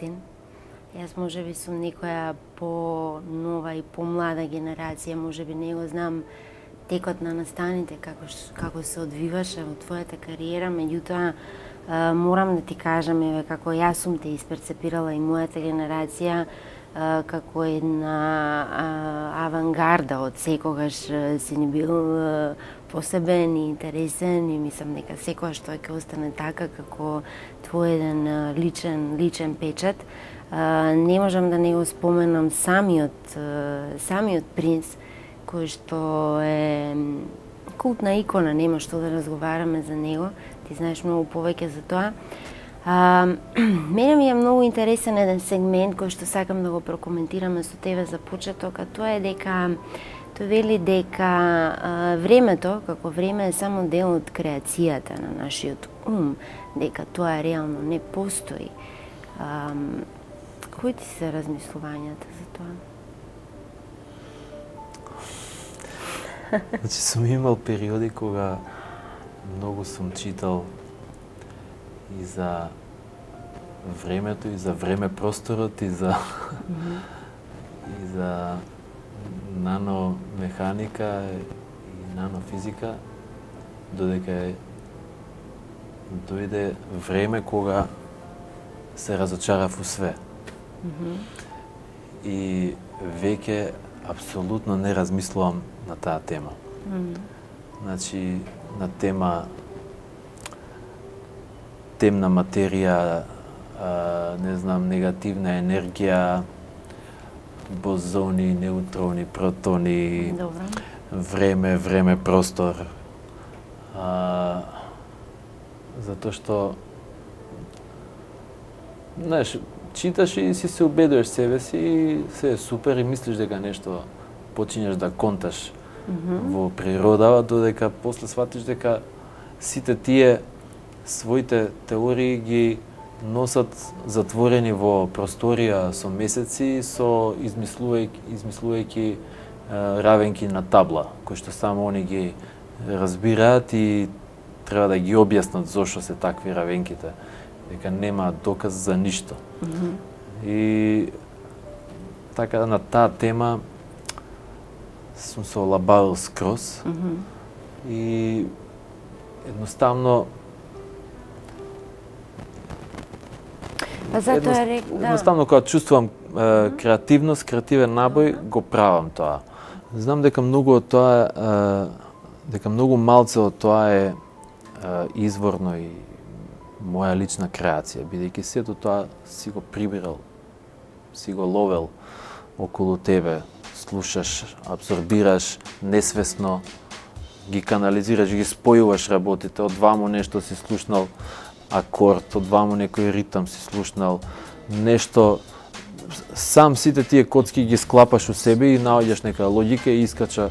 си. Јас може би сум некоја по нова и помлада генерација, може би не го знам текот на настаните како како се одвиваше во твојата кариера, меѓутоа морам да ти кажам еве како јас сум те исперцепирала и мојата генерација како една авангарда од секогаш си ни бил посебен и интересен и мислам дека секогаш тоа ќе остане така како твој еден личен личен печат. Не можам да не го споменам самиот самиот принц кој што е култна икона, нема што да разговараме за него, ти знаеш многу повеќе за тоа. А, мене ми е многу интересен еден сегмент кој што сакам да го прокоментираме со тебе за почеток, а тоа е дека вели дека времето, како време е само дел од креацијата на нашиот ум, дека тоа реално не постои. Кои ти се размислувањата за тоа? Значи сум имал периоди кога многу сум читал и за времето, и за време просторот, и за и за наномеханика и нанофизика, додека дојде време кога се разочарав у све. Mm -hmm. И веќе апсолутно не размислувам на таа тема. Mm. Значи, на тема темна материја, а, не знам, негативна енергија, бозони, неутрони, протони, Добро. време, време, простор. А, затоа што знаеш, читаш и си се убедуваш себе си и се е супер и мислиш дека нешто почињаш да конташ mm -hmm. во природава, додека после сватиш дека сите тие своите теории ги носат затворени во просторија со месеци, со измислувајќи, измислувајќи равенки на табла, кои што само они ги разбираат и треба да ги објаснат зошто се такви равенките, дека нема доказ за ништо. Mm -hmm. И така на таа тема сум се олабавил скроз mm -hmm. и едноставно Па затоа рек, да. Едноставно кога чувствувам е, креативност, креативен набој, го правам тоа. Знам дека многу од тоа е, дека многу малце од тоа е, е изворно и моја лична креација, бидејќи сето тоа си го прибирал, си го ловел околу тебе, слушаш, абсорбираш несвесно, ги канализираш, ги спојуваш работите, од ваму нешто си слушнал, акорд, од ваму некој ритам си слушнал, нешто сам сите тие коцки ги склапаш у себе и наоѓаш нека логика и искача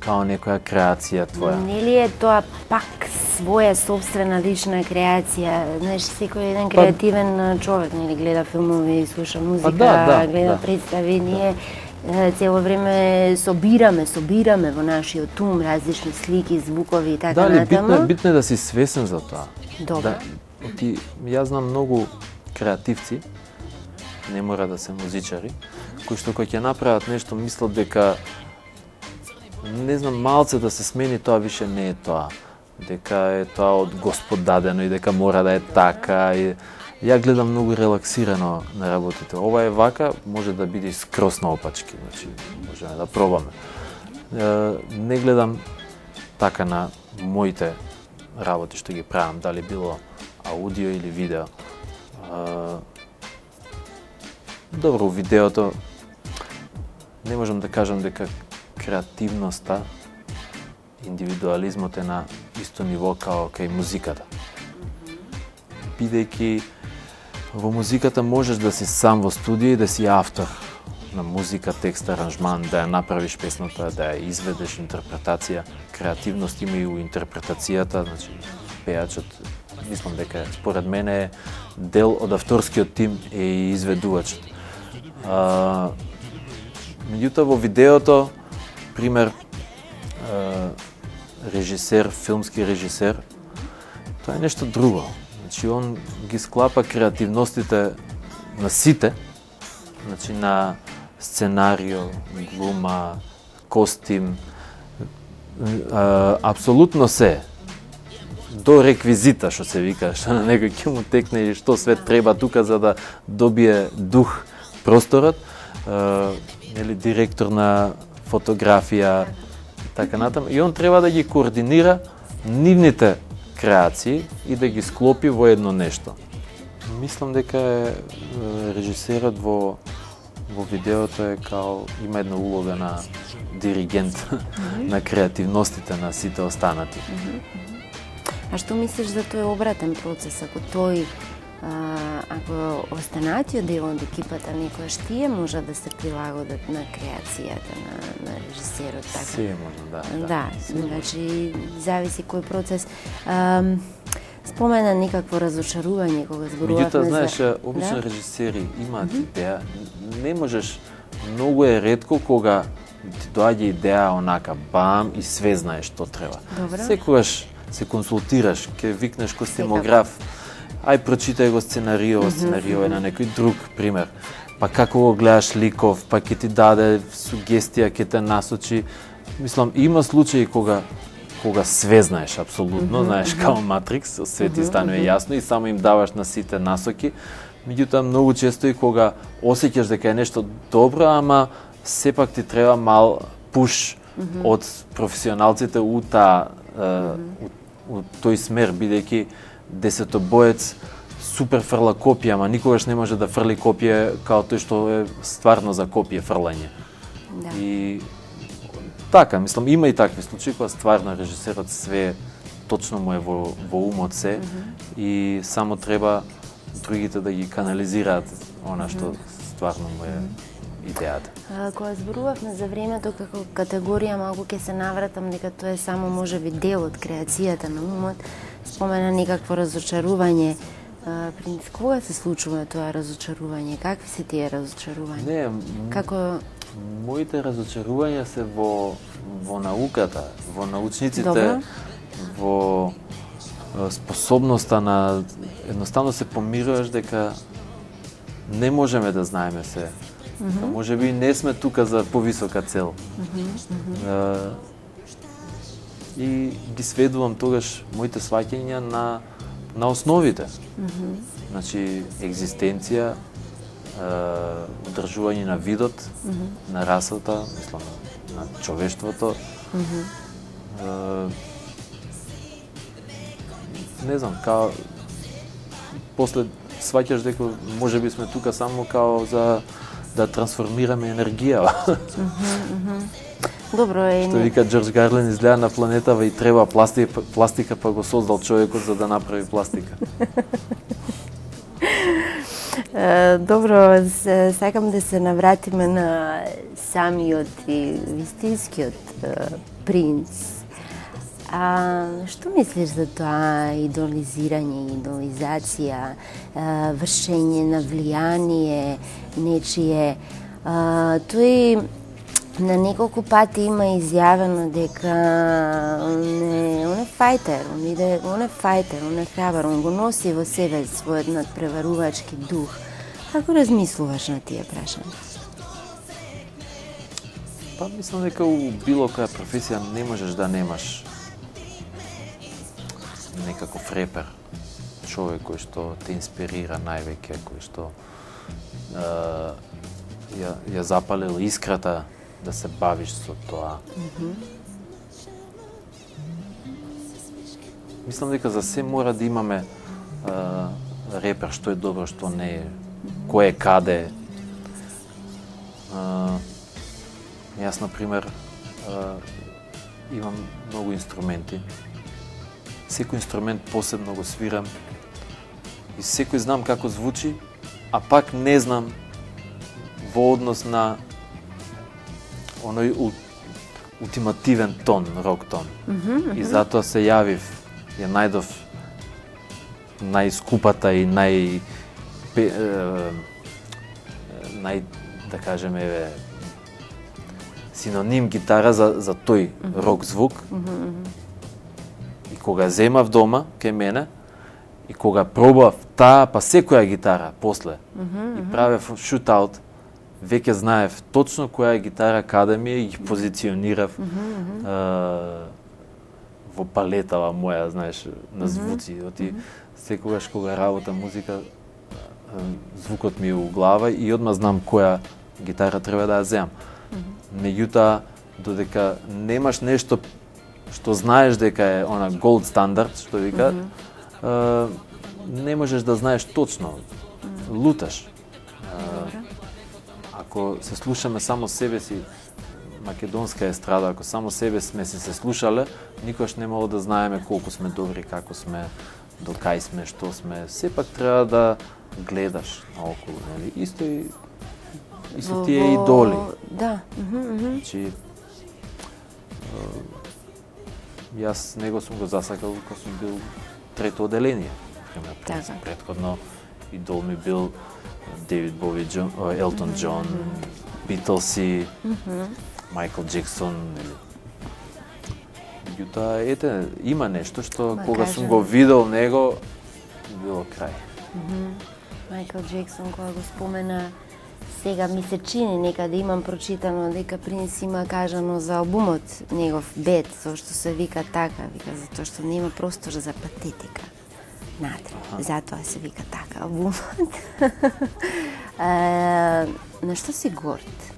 као некоја креација твоја. Нели е тоа пак своја собствена лична креација? Знаеш, секој еден па- креативен па... човек нели гледа филмови, слуша музика, да, да, гледа да. представи, ние цело време собираме, собираме во нашиот ум различни слики, звукови и така Дали, битно, битно е да си свесен за тоа. Добро. Да, ти, јас знам многу креативци, не мора да се музичари, кои што кој ќе направат нешто мислат дека не знам малце да се смени тоа више не е тоа дека е тоа од Господ дадено и дека мора да е така и ја гледам многу релаксирано на работите. Ова е вака, може да биде скрос опачки, значи можеме да пробаме. Не гледам така на моите работи што ги правам, дали било аудио или видео. Добро, видеото не можам да кажам дека креативноста, индивидуализмот е на исто ниво као кај музиката. Бидејќи во музиката можеш да си сам во студија и да си автор на музика, текст, аранжман, да ја направиш песната, да ја изведеш интерпретација. Креативност има и у интерпретацијата, значи пејачот мислам дека според мене е дел од авторскиот тим е и изведувачот. А, меѓутоа во видеото, пример, а, режисер, филмски режисер, тоа е нешто друго. Значи он ги склапа креативностите на сите, значи на сценарио, глума, костим, а, апсолутно се до реквизита, што се вика, што на некој ќе му текне и што све треба тука за да добие дух просторот. Uh, нели директор на фотографија така натам и он треба да ги координира нивните креации и да ги склопи во едно нешто. Мислам дека е, режисерот во во видеото е као има една улога на диригент mm -hmm. на креативностите на сите останати. Mm -hmm. А што мислиш за тој обратен процес, ако тој а, ако останатиот дел од екипата некојаш тие може да се прилагодат на креацијата на, на режисерот така? Се може, да. Да, да значи зависи кој процес. А, спомена некакво разочарување кога зборувавме Меѓутоа, знаеш, за... обично да? режисери имаат mm -hmm. идеја, не можеш многу е ретко кога ти доаѓа идеја онака бам и све знаеш што треба. Добро. Секогаш се консултираш, ќе викнеш костимограф, ај прочитај го сценарио, сценарио е на некој друг пример. Па како го гледаш ликов, па ќе ти даде сугестија, ќе те насочи. Мислам, има случаи кога кога све знаеш апсолутно, mm -hmm. знаеш као Матрикс, све ти станува јасно и само им даваш на сите насоки. Меѓутоа многу често и кога осеќаш дека е нешто добро, ама сепак ти треба мал пуш mm -hmm. од професионалците у таа mm -hmm тој смер, бидејќи десетобоец супер фрла копија, ама никогаш не може да фрли копија као тој што е стварно за копија фрлање. Да. И така, мислам, има и такви случаи кога стварно режисерот све точно му е во, во умот се mm -hmm. и само треба другите да ги канализираат она што mm -hmm. стварно му е идејата. Кога зборувавме за времето како категорија, малку ќе се навратам дека тоа е само можеби дел од креацијата на умот, спомена некакво разочарување. Принц, кога се случува тоа разочарување? Какви се тие разочарувања? Не, како моите разочарувања се во во науката, во научниците, Добро. во способноста на едноставно се помируваш дека не можеме да знаеме се Mm -hmm. Може би не сме тука за повисока цел. Mm -hmm. uh, и ги сведувам тогаш моите сваќања на на основите. Mm -hmm. Значи екзистенција, uh, одржување на видот, mm -hmm. на расата, мислам на човештвото. Mm -hmm. uh, не знам, као после сваќаш дека може би сме тука само као за да трансформираме енергија. Добро е. Што вика Џорџ Гарлен изгледа на планетава и треба пластика, пластика па го создал човекот за да направи пластика. Добро, сакам да се навратиме на самиот и вистинскиот принц А, што мислиш за тоа идолизирање, идолизација, а, вршење на влијание, нечие? А, тој на неколку пати има изјавено дека он е, он е фајтер, он, иде, он е фајтер, он е храбар, он го носи во себе својот надпреварувачки дух. Како размислуваш на тие прашања? Па мислам дека у било која професија не можеш да немаш некаков репер, човек кој што те инспирира највеќе, кој што е, ја, ја запалил искрата да се бавиш со тоа. Mm -hmm. Мислам дека за се мора да имаме е, репер што е добро, што не е, кој е каде. Е, јас, на пример, имам многу инструменти секој инструмент посебно го свирам и секој знам како звучи, а пак не знам во однос на оној ултимативен тон, рок тон. Mm -hmm. И затоа се јавив, ја најдов најскупата и нај пе, е, нај да кажеме синоним гитара за за тој mm -hmm. рок звук. Mm -hmm кога земав дома ке мене И кога пробав таа, па секоја гитара после, mm -hmm. и правев шутаут, веќе знаев точно која гитара каде ми е и ги позиционирав mm -hmm. а, во палетава моја, знаеш, на звуци. Mm -hmm. Оти секогаш кога работам музика, звукот ми е у глава и одма знам која гитара треба да ја земам. Меѓутоа, додека немаш нешто што знаеш дека е она голд стандард, што викаат, mm -hmm. не можеш да знаеш точно. Mm -hmm. Луташ. Ако се слушаме само себе си, македонска естрада, ако само себе сме си се слушале, никош не мога да знаеме колку сме добри, како сме, до кај сме, што сме. Сепак треба да гледаш наоколу, нели? Исто и исто тие идоли. Да. Значи, јас него сум го засакал кога сум бил трето оделение. Пример, Така. Предходно идол ми бил Девид Бови Джон, Елтон Джон, Битлси, Майкл Джексон Меѓутоа, ете, има нешто што Ма, кога кажем. сум го видел него, било крај. Майкл Джексон кога го спомена сега ми се чини некаде имам прочитано дека Принц има кажано за албумот негов Бед, зашто се вика така, вика затоа што нема простор за патетика. Натре, затоа се вика така албумот. е, на што си горд?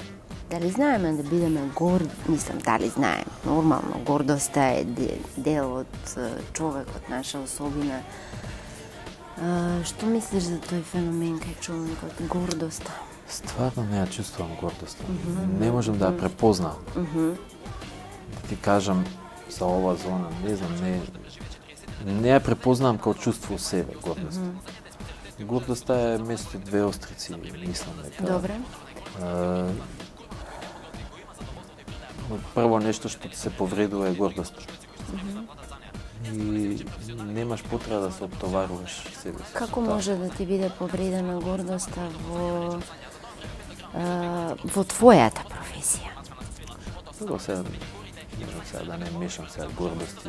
Дали знаеме да бидеме горд? Мислам, дали знаеме. Нормално, гордоста е де- дел од е, човекот, наша особина. А, што мислиш за тој феномен кај човекот, гордоста? Стварно не ја чувствувам гордоста. Не можам да ја препознам. Да ти кажам за ова зона, не знам, не не ја препознавам како чувство у себе гордост. Гордоста е место две острици, мислам дека. Добре. Е, прво нешто што ти се повредува е гордоста. И немаш потреба да се оптоваруваш себе си. Како може да ти биде повредена гордоста во а, во твојата професија? Сега, не знам сега да не мешам сега гордост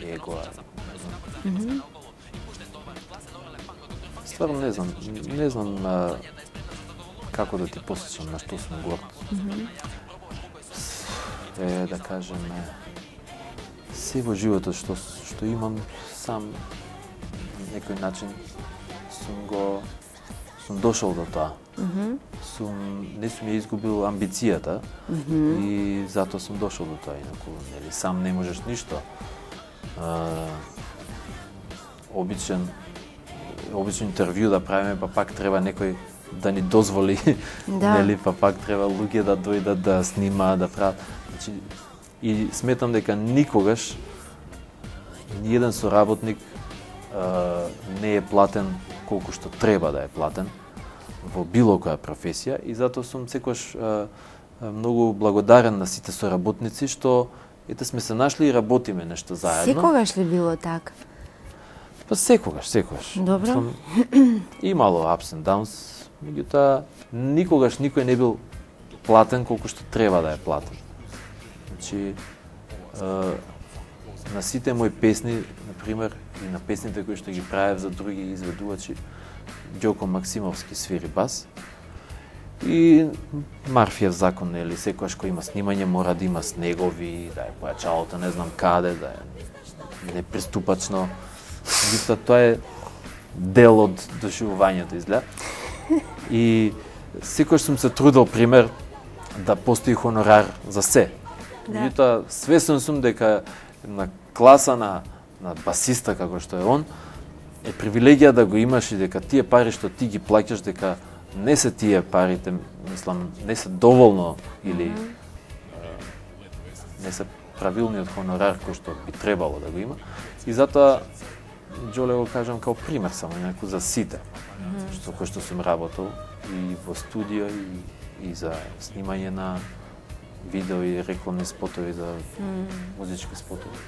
и его. Не знам. Стварно не знам, не знам а, како да ти посечам на што сум горд. Е, да кажем, се во животот што што имам сам на некој начин сум го сум дошол до тоа. Сум не сум ја изгубил амбицијата и затоа сум дошол до тоа инаку нели сам не можеш ништо. А, обичен обично интервју да правиме, па пак треба некој да ни дозволи, Да. нели, па пак треба луѓе да дојдат да снимаат, да прават. Значи, и сметам дека никогаш ниеден соработник а, не е платен колку што треба да е платен во било која професија и затоа сум секогаш многу благодарен на сите соработници што ете сме се нашли и работиме нешто заедно. Секогаш ли било така? Па секогаш, секогаш. Добро. Мислам, имало ups and downs, меѓутоа никогаш никој не бил платен колку што треба да е платен. Значи, е, на сите мои песни, на пример, и на песните кои што ги правев за други изведувачи, Ѓоко Максимовски свири бас. И Марфиев закон, нели, секогаш кој има снимање мора да има снегови, да е појачалото не знам каде, да е неприступачно. Меѓутоа тоа е дел од доживувањето изгледа. И секогаш сум се трудел пример да постои хонорар за се. Да. Меѓутоа свесен сум дека на класа на на басиста како што е он е привилегија да го имаш и дека тие пари што ти ги плаќаш дека не се тие парите, мислам, не се доволно или е, не се правилниот хонорар кој што би требало да го има. И затоа Джоле го кажам као пример само инаку за сите што кој што сум работел и во студио и, и за снимање на видео и рекламни спотови за музички спотови.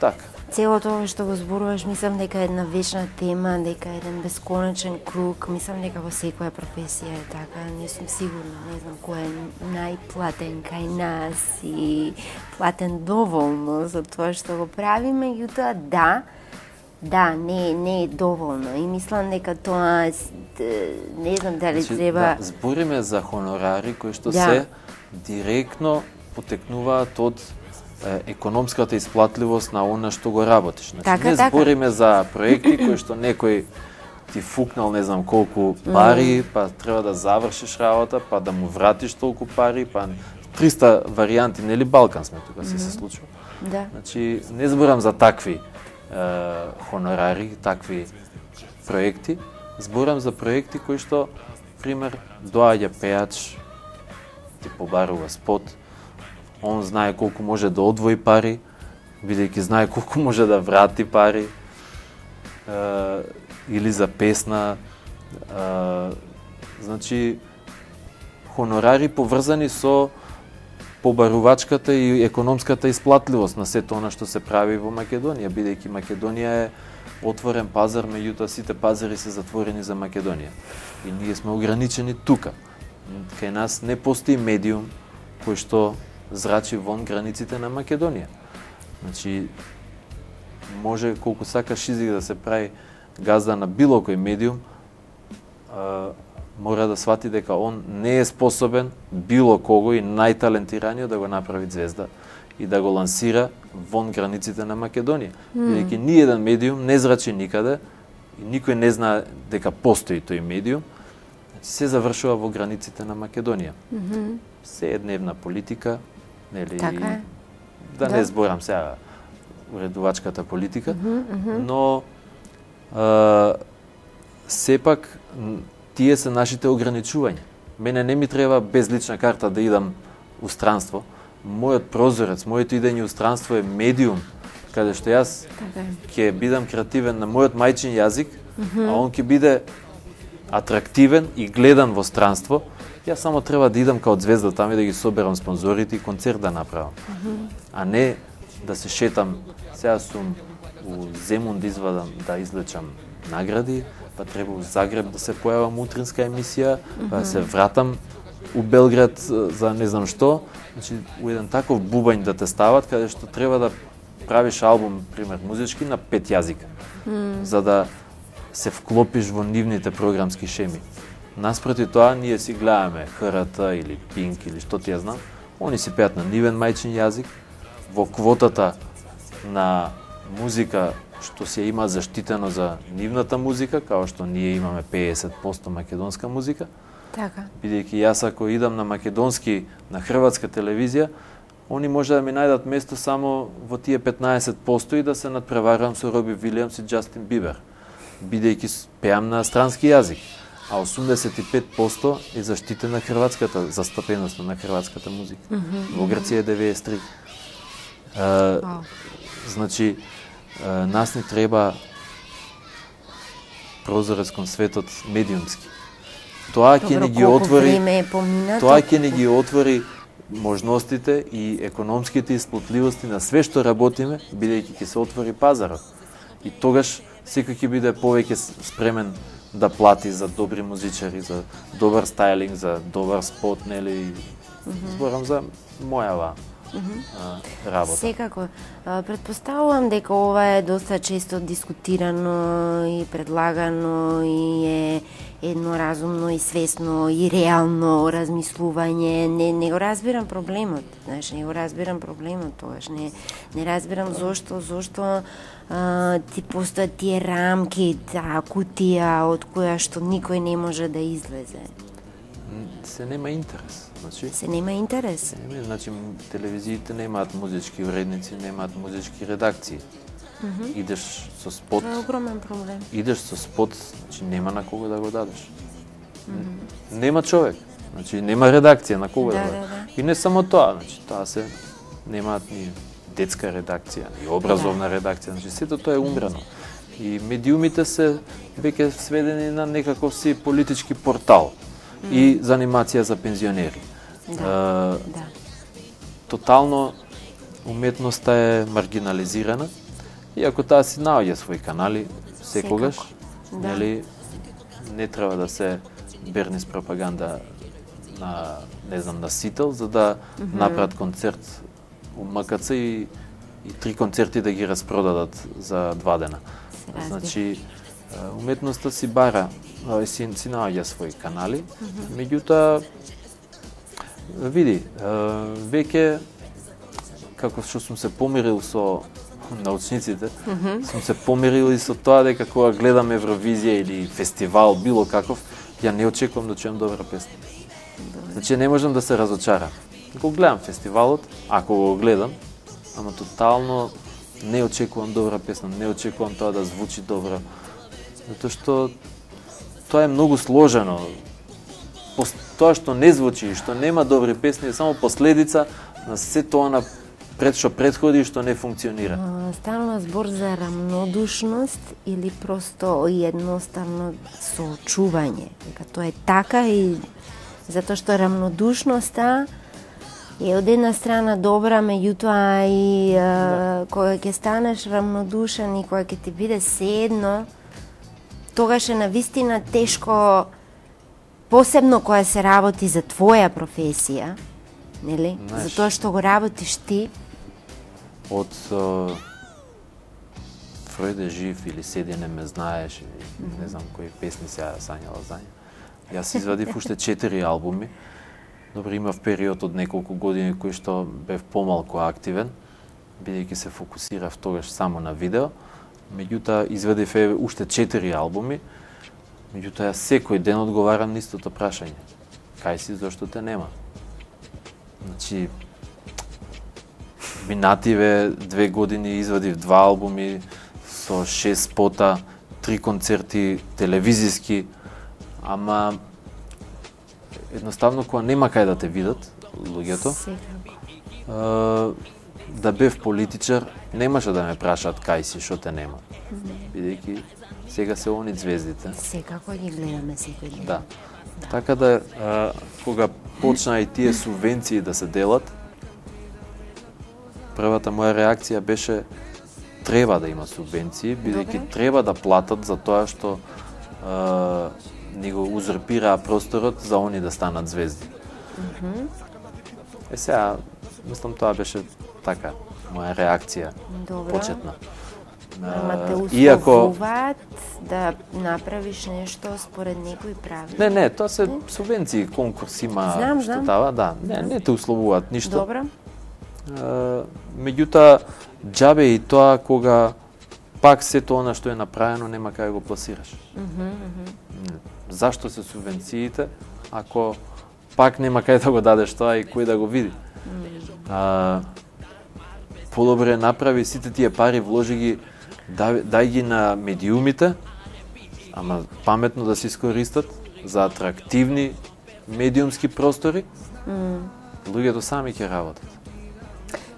Така. Целото ова што го зборуваш, мислам дека е една вечна тема, дека е еден бесконечен круг, мислам дека во секоја професија е така, не сум сигурна, не знам кој е најплатен кај нас и платен доволно за тоа што го прави, меѓутоа да, Да, не, не е доволно. И мислам дека тоа не знам дали значи, треба да, збориме за хонорари кои што Да. се директно потекнуваат од економската исплатливост на она што го работиш. Значи, Така, не така. збориме за проекти кои што некој ти фукнал не знам колку пари, па треба да завршиш работа, па да му вратиш толку пари, па 300 варијанти, нели Балкан сме тука се се случува. да. Значи, не зборам за такви е, хонорари, такви проекти, зборам за проекти кои што, пример, доаѓа пеач, ти побарува спот, он знае колку може да одвои пари, бидејќи знае колку може да врати пари, е, или за песна, е, значи, хонорари поврзани со побарувачката и економската исплатливост на сето она што се прави во Македонија, бидејќи Македонија е отворен пазар, меѓутоа сите пазари се затворени за Македонија. И ние сме ограничени тука. Кај нас не постои медиум кој што зрачи вон границите на Македонија. Значи, може колку сакаш изик да се прави газда на било кој медиум, а, мора да свати дека он не е способен било кого и најталентираниот да го направи звезда и да го лансира вон границите на Македонија. Бидејќи ни еден медиум не зрачи никаде и никој не знае дека постои тој медиум, значи се завршува во границите на Македонија. Се е дневна политика, нели? Така е. Да, Да. не зборам сега уредувачката политика, но а, сепак тие се нашите ограничувања. Мене не ми треба без лична карта да идам у странство. Мојот прозорец, моето идење у странство е медиум, каде што јас Така ќе бидам креативен на мојот мајчин јазик, а он ќе биде атрактивен и гледан во странство. Јас само треба да идам као звезда таму и да ги соберам спонзорите и концерт да направам. А не да се шетам. Сега сум у Земун да извадам да излечам награди, па треба у Загреб да се појавам утринска емисија, па да се вратам у Белград за не знам што. Значи, у еден таков бубањ да те стават, каде што треба да правиш албум, пример, музички на пет јазика, за да се вклопиш во нивните програмски шеми. Наспроти тоа, ние си гледаме ХРТ или Пинк или што ти ја знам, они си пеат на нивен мајчин јазик, во квотата на музика што се има заштитено за нивната музика, као што ние имаме 50% македонска музика, Така. бидејќи јас ако идам на македонски, на хрватска телевизија, они може да ми најдат место само во тие 15% и да се надпреварувам со Роби Вилиамс и Џастин Бибер, бидејќи пеам на странски јазик. А 85% е заштитена хрватската застапеност на хрватската музика. Во Грција е 93. Е, Вау. Значи, е, нас ни треба прозорец кон светот медиумски. Тоа ќе ни ги отвори. Тоа ќе ни ги отвори можностите и економските исплатливости на све што работиме, бидејќи ќе се отвори пазарот. И тогаш секој ќе биде повеќе спремен да плати за добри музичари, за добар стајлинг, за добар спот, нели? Зборам за мојава а, работа. Секако. Предпоставувам дека ова е доста често дискутирано и предлагано и е едно разумно и свесно и реално размислување. Не, не го разбирам проблемот. Знаеш, не го разбирам проблемот тогаш. Не, не разбирам зошто, зошто а, ти постојат тие рамки, таа кутија од која што никој не може да излезе. Се нема интерес. Значи, Се нема интерес. Нема, значи телевизиите немаат музички уредници, немаат музички редакции. Идеш со спот, Тоа е огромен проблем. идеш со спот, значи нема на кого да го дадеш. Нема човек, значи нема редакција на кого да, Да, го да, дадеш. И не само тоа, значи тоа се немаат ни детска редакција, ни образовна редакција, значи сето тоа е умрено. И медиумите се веќе сведени на некаков си политички портал и занимација за пензионери. Да. Е, Да. тотално уметноста е маргинализирана и ако таа си наоѓа своји канали секогаш, Секако, да. нели не треба да се берни с пропаганда на не знам на Сител за да направат концерт у МКЦ и, и три концерти да ги распродадат за два дена. се разбира. Значи, уметноста си бара, си, си наоѓа своји канали, меѓутоа, види, веќе, како што сум се помирил со научниците, сум се помирил и со тоа дека кога гледам Евровизија или фестивал, било каков, ја не очекувам да чујам добра песна. Значи не можам да се разочарам. Го гледам фестивалот, ако го гледам, ама тотално не очекувам добра песна, не очекувам тоа да звучи добро. Затоа што тоа е многу сложено. Тоа што не звучи и што нема добри песни е само последица на се тоа на пред што предходи што не функционира. Станува збор за рамнодушност или просто едноставно соочување. Дека тоа е така и затоа што рамнодушноста е од една страна добра, меѓутоа и да. кога ќе станеш рамнодушен и кога ќе ти биде седно, тогаш е на вистина тешко посебно кога се работи за твоја професија, нели? Знаеш, за тоа што го работиш ти. Од uh, Фройд е жив или седи не ме знаеш, или, mm -hmm. не знам кои песни се сањала за Јас извадив уште четири албуми Добро, имав период од неколку години кој што бев помалку активен, бидејќи се фокусирав тогаш само на видео. Меѓутоа, изведев е уште четири албуми, меѓутоа секој ден одговарам на истото прашање. Кај си, зашто те нема? Значи, минативе две години извадив два албуми со шест спота, три концерти телевизиски, ама едноставно кога нема кај да те видат луѓето. да бев политичар, немаше да ме прашаат кај си, што те нема. Бидејќи сега се они звездите. Секако ги гледаме секој ден. Да. да. Така да, а, кога почна и тие субвенции да се делат, првата моја реакција беше треба да има субвенции, бидејќи треба да платат за тоа што а, ни го узурпираа просторот за они да станат звезди. Mm -hmm. Е сега, мислам тоа беше така, моја реакција Добра. почетна. Ама те Иако... да направиш нешто според некој прави? Не, не, тоа се субвенции, конкурс има знам, што тава, да. Не, не те условуваат ништо. Добра. Меѓутоа, џабе и тоа кога пак сето она што е направено нема кај го пласираш. Mm -hmm зашто се субвенциите, ако пак нема кај да го дадеш тоа и кој да го види. А, подобре направи сите тие пари, вложи ги, дај, дај ги на медиумите, ама паметно да се искористат за атрактивни медиумски простори, mm. луѓето сами ќе работат.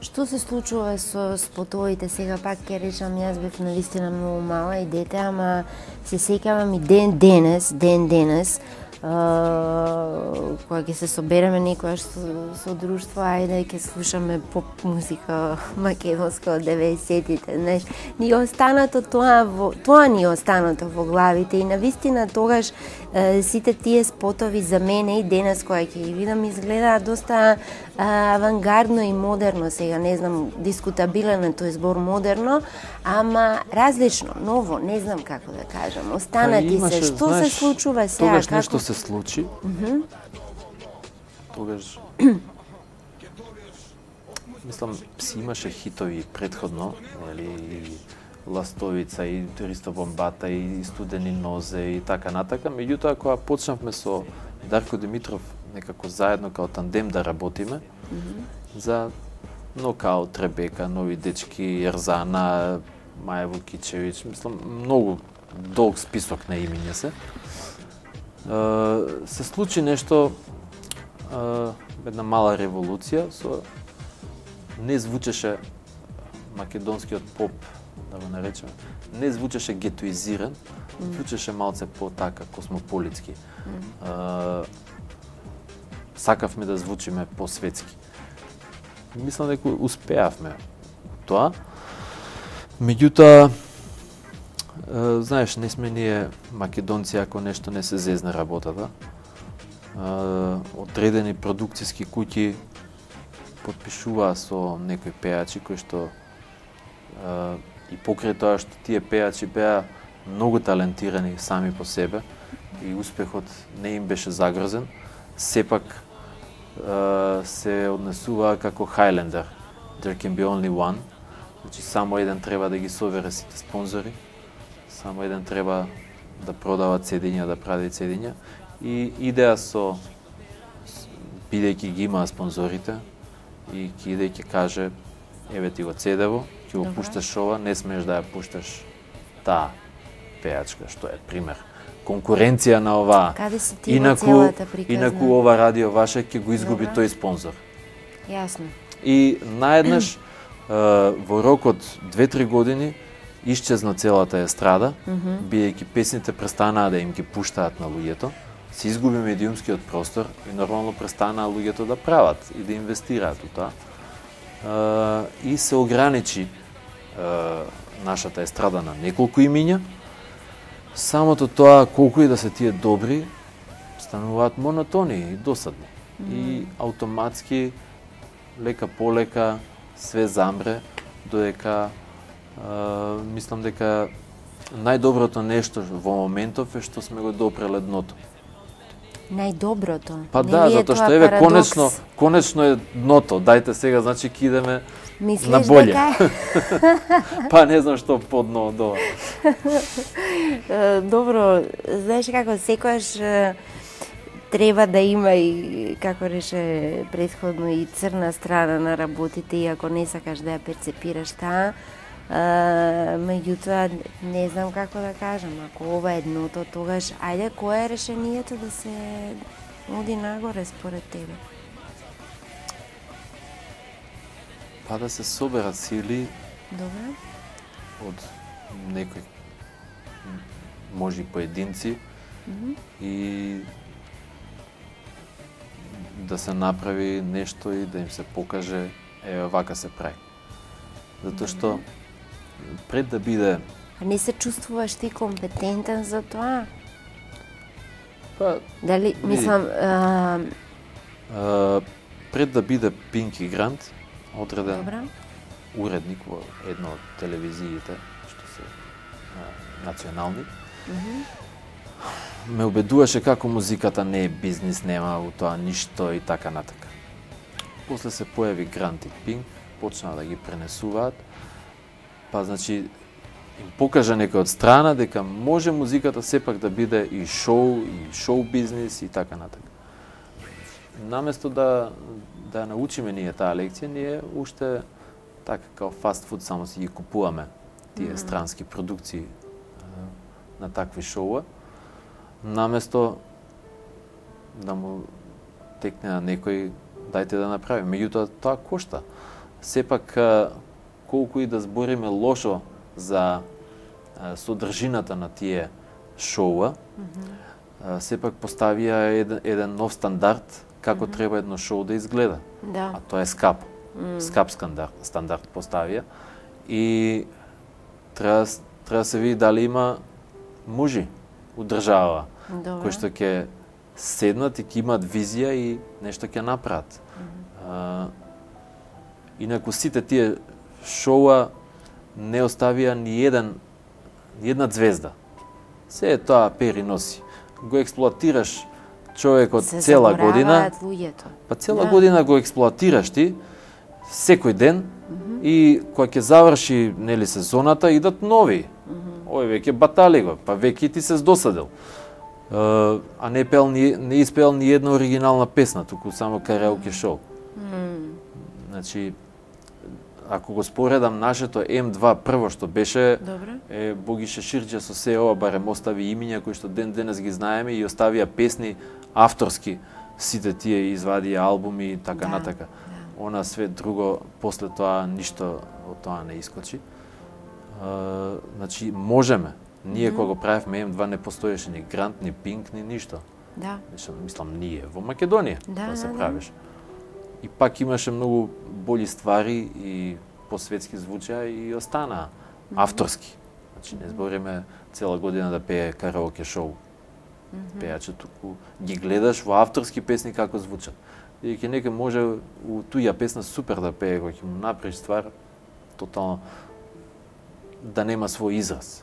Што се случува со спотовите? Сега пак ќе речам, јас бев навистина многу мала и дете, ама се сеќавам и ден денес, ден денес, кога ќе се собереме некојаш со, со друштво, ајде ќе слушаме поп музика македонска од 90-тите, знаеш. Ни останато тоа во тоа ни останато во главите и навистина тогаш е, сите тие спотови за мене и денес кога ќе ги видам изгледаат доста авангардно и модерно сега, не знам, дискутабилен е тој збор модерно, ама различно, ново, не знам како да кажам. Останати па, се, што знаеш, се случува сега? Како... се случи. Mm -hmm. Тогаш мислам си имаше хитови предходно, нели Ластовица и Ристо Бомбата и Студени нозе и така натака. Меѓутоа кога почнавме со Дарко Димитров некако заедно као тандем да работиме mm -hmm. за нокаут, Ребека, нови дечки, Ерзана, Маја Вукичевиќ, мислам многу долг список на имиња се. Се случи нешто една мала револуција со не звучеше македонскиот поп, да го наречеме, не звучеше гетоизиран, mm. звучеше малце по така космополитски. Mm сакавме да звучиме по-светски. Мислам дека успеавме тоа. Меѓутоа, знаеш, не сме ние македонци ако нешто не се зезне работата. Одредени продукциски куќи подпишуваа со некои пејачи кои што и покрај тоа што тие пејачи беа многу талентирани сами по себе и успехот не им беше загрозен, сепак се однесуваа како Highlander. There can be only one. Значи само еден треба да ги совере сите спонзори, само еден треба да продава цедиња, да прави цедиња и идеја со бидејќи ги имаа спонзорите и ќе иде ќе каже еве ти го цедево, ќе го пушташ ова, не смееш да ја пушташ таа пеачка, што е пример конкуренција на ова. Каде си ти инаку? Инаку ова радио ваше ќе го изгуби Добра. тој спонзор. Јасно. И наеднаш во рок од 2-3 години исчезна целата естрада, mm -hmm. бидејќи песните престанаа да им ги пуштаат на луѓето, се изгуби медиумскиот простор и нормално престанаа луѓето да прават и да инвестираат у тоа. и се ограничи нашата естрада на неколку имиња, самото тоа колку и да се тие добри, стануваат монотони и досадни. Mm -hmm. И автоматски, лека полека, све замре, додека мислам дека најдоброто нешто во моментов е што сме го допреле дното. Најдоброто. Па Не да, затоа што еве парадокс? конечно, конечно е дното. Дајте сега значи ки идеме Мислиш на боле. Дека... па не знам што по дно до. Добро, знаеш како секојаш треба да има и како реше предходно и црна страна на работите и ако не сакаш да ја перцепираш таа меѓутоа не знам како да кажам, ако ова е дното, тогаш ајде кое е решението да се оди нагоре според тебе? Па да се соберат сили Добре. од некои може и поединци mm -hmm. и да се направи нешто и да им се покаже еве вака се прави. Затоа што пред да биде А не се чувствуваш ти компетентен за тоа? Па, Дали, мислам... А... А, пред да биде Пинки Грант, одреден Добра. уредник во една од телевизиите, што се а, национални, mm -hmm. ме убедуваше како музиката не е бизнис, нема у тоа ништо и така натака. После се појави Грант и Пинк, почнаа да ги пренесуваат, па значи им покажа некој од страна дека може музиката сепак да биде и шоу, и шоу бизнис и така натака. Наместо да да научиме ние таа лекција, ние уште така као фаст фуд само си ги купуваме тие странски продукции на такви шоуа, наместо да му текне на некој дајте да направи. Меѓутоа тоа кошта. Сепак колку и да збориме лошо за содржината на тие шоуа, mm -hmm. сепак поставија еден, еден нов стандард како mm -hmm. треба едно шоу да изгледа. Да. А тоа е скап. Mm. Скап стандард, стандард поставија и треба треба се види дали има мужи у држава Добре. кои што ќе седнат и ќе имаат визија и нешто ќе направат. Mm -hmm. а, инаку сите тие шоуа не оставија ни еден ни една звезда. Се е тоа пери носи. Го експлоатираш човекот Се цела година. луѓето. Па цела Да. година го експлоатираш ти секој ден и кога ќе заврши нели сезоната идат нови. Ој веќе батали го, па веќе ти се здосадил. Е, а не пел ни, не испеал ни една оригинална песна, туку само караоке шоу. М, Значи, ако го споредам нашето М2 прво што беше Добре. е Богише Ширџа со се ова барем остави имиња кои што ден денес ги знаеме и оставија песни авторски сите тие извадија албуми и така Да, натака. Она све друго после тоа ништо од тоа не искочи. А, значи можеме. Ние Мгм. кога го правевме М2 не постоеше ни грант, ни пинк, ни ништо. Да. Мислам, мислам ние во Македонија Да, тоа се да, да. И пак имаше многу бољи ствари и посветски звучеа и останаа авторски. Значи не збориме цела година да пее караоке шоу. Пеаче туку ги гледаш во авторски песни како звучат. И ќе некој може у туја песна супер да пее кога ќе му направиш ствар тотално да нема свој израз.